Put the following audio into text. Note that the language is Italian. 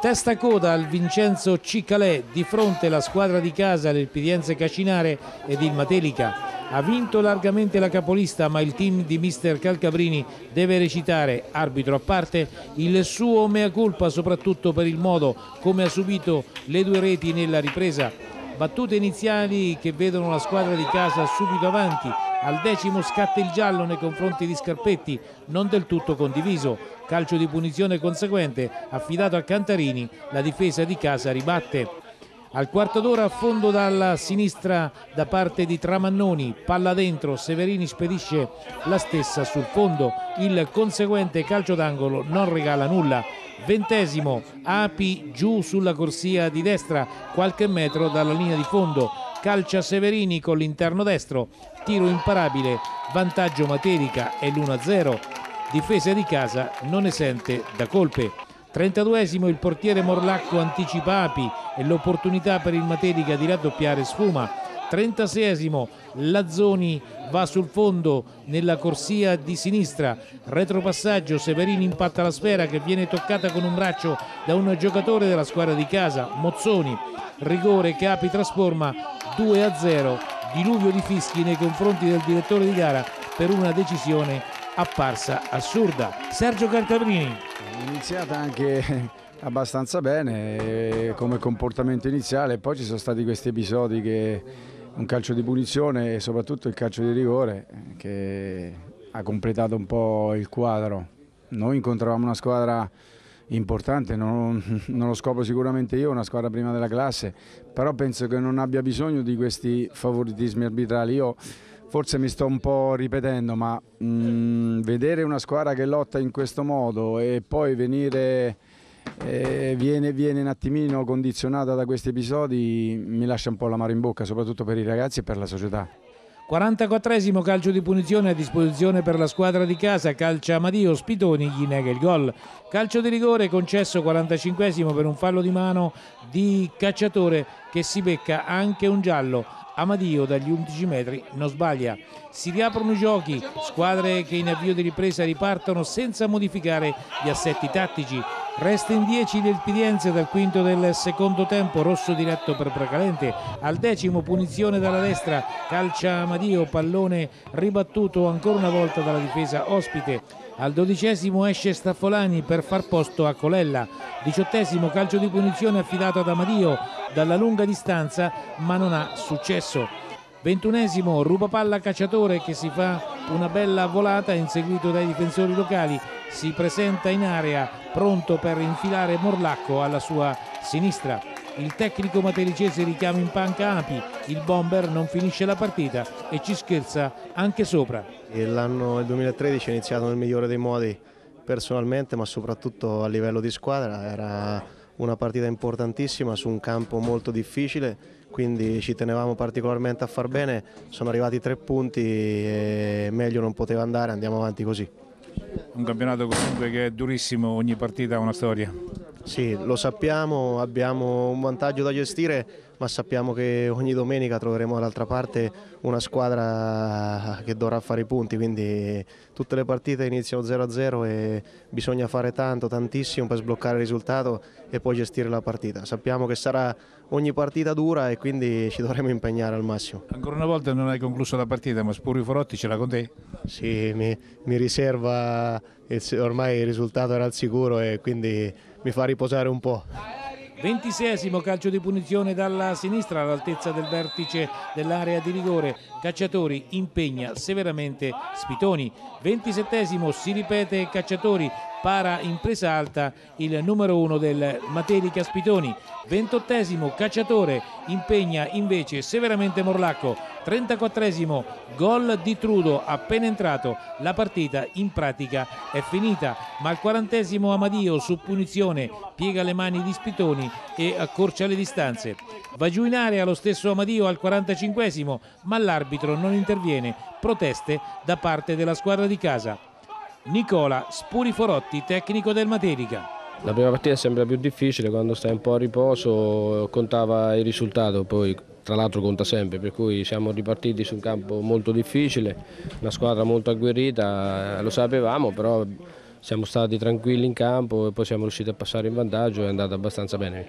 Testa coda al Vincenzo Ciccalè, di fronte la squadra di casa del Pidienze Cacinare ed il Matelica. Ha vinto largamente la capolista, ma il team di mister Calcabrini deve recitare, arbitro a parte, il suo mea culpa soprattutto per il modo come ha subito le due reti nella ripresa. Battute iniziali che vedono la squadra di casa subito avanti, al decimo scatta il giallo nei confronti di Scarpetti, non del tutto condiviso. Calcio di punizione conseguente, affidato a Cantarini, la difesa di casa ribatte. Al quarto d'ora a fondo dalla sinistra da parte di Tramannoni, palla dentro, Severini spedisce la stessa sul fondo, il conseguente calcio d'angolo non regala nulla. Ventesimo, Api giù sulla corsia di destra, qualche metro dalla linea di fondo, calcia Severini con l'interno destro, tiro imparabile, vantaggio Materica e l'1-0, difesa di casa non esente da colpe. 32esimo il portiere Morlacco anticipa Api e l'opportunità per il Materica di raddoppiare sfuma. 36esimo Lazzoni va sul fondo nella corsia di sinistra, retropassaggio Severini impatta la sfera che viene toccata con un braccio da un giocatore della squadra di casa, Mozzoni, rigore che Api trasforma 2 a 0, diluvio di fischi nei confronti del direttore di gara per una decisione apparsa assurda. Sergio Cartabrini. Iniziata anche abbastanza bene eh, come comportamento iniziale, poi ci sono stati questi episodi che un calcio di punizione e soprattutto il calcio di rigore eh, che ha completato un po' il quadro. Noi incontravamo una squadra importante, non, non, lo scopro sicuramente io, una squadra prima della classe, però penso che non abbia bisogno di questi favoritismi arbitrali. Io forse mi sto un po' ripetendo, ma mh, mm, vedere una squadra che lotta in questo modo e poi venire, eh, viene, viene un attimino condizionata da questi episodi mi lascia un po' l'amaro in bocca, soprattutto per i ragazzi e per la società. 44esimo calcio di punizione a disposizione per la squadra di casa, calcia Amadio, Spitoni gli nega il gol. Calcio di rigore concesso 45esimo per un fallo di mano di Cacciatore che si becca anche un giallo. Amadio dagli 11 metri non sbaglia. Si riaprono i giochi, squadre che in avvio di ripresa ripartono senza modificare gli assetti tattici. Resta in 10 del Pidienze dal quinto del secondo tempo, rosso diretto per Bracalente. Al decimo punizione dalla destra, calcia Amadio, pallone ribattuto ancora una volta dalla difesa ospite. Al dodicesimo esce Staffolani per far posto a Colella. Diciottesimo calcio di punizione affidato ad Amadio dalla lunga distanza ma non ha successo. Ventunesimo ruba palla cacciatore che si fa una bella volata inseguito dai difensori locali. Si presenta in area pronto per infilare Morlacco alla sua sinistra. Il tecnico matelicese richiama in panca Api, il bomber non finisce la partita e ci scherza anche sopra. L'anno 2013 è iniziato nel migliore dei modi personalmente ma soprattutto a livello di squadra, era una partita importantissima su un campo molto difficile quindi ci tenevamo particolarmente a far bene, sono arrivati tre punti e meglio non poteva andare, andiamo avanti così. Un campionato comunque che è durissimo, ogni partita ha una storia. Sì, lo sappiamo, abbiamo un vantaggio da gestire, ma sappiamo che ogni domenica troveremo dall'altra parte una squadra che dovrà fare i punti, quindi tutte le partite iniziano 0-0 e bisogna fare tanto, tantissimo per sbloccare il risultato e poi gestire la partita. Sappiamo che sarà ogni partita dura e quindi ci dovremo impegnare al massimo. Ancora una volta non hai concluso la partita, ma Spurio Forotti ce l'ha con te? Sì, mi, mi riserva, ormai il risultato era al sicuro e quindi mi fa riposare un po'. 26 calcio di punizione dalla sinistra all'altezza del vertice dell'area di rigore. Cacciatori impegna severamente Spitoni. 27 si ripete Cacciatori para in presa alta il numero uno del Materica Spitoni. 28 Cacciatore impegna invece severamente Morlacco. 34 gol di Trudo appena entrato. La partita in pratica è finita, ma al 40 Amadio su punizione piega le mani di Spitoni e accorcia le distanze. Va giù in area lo stesso Amadio al 45 ma l'arbitro non interviene. Proteste da parte della squadra di casa. Nicola Spuriforotti, tecnico del Materica. La prima partita è sempre più difficile, quando stai un po' a riposo contava il risultato, poi tra l'altro conta sempre, per cui siamo ripartiti su un campo molto difficile, una squadra molto agguerrita, lo sapevamo, però siamo stati tranquilli in campo e poi siamo riusciti a passare in vantaggio e è andata abbastanza bene.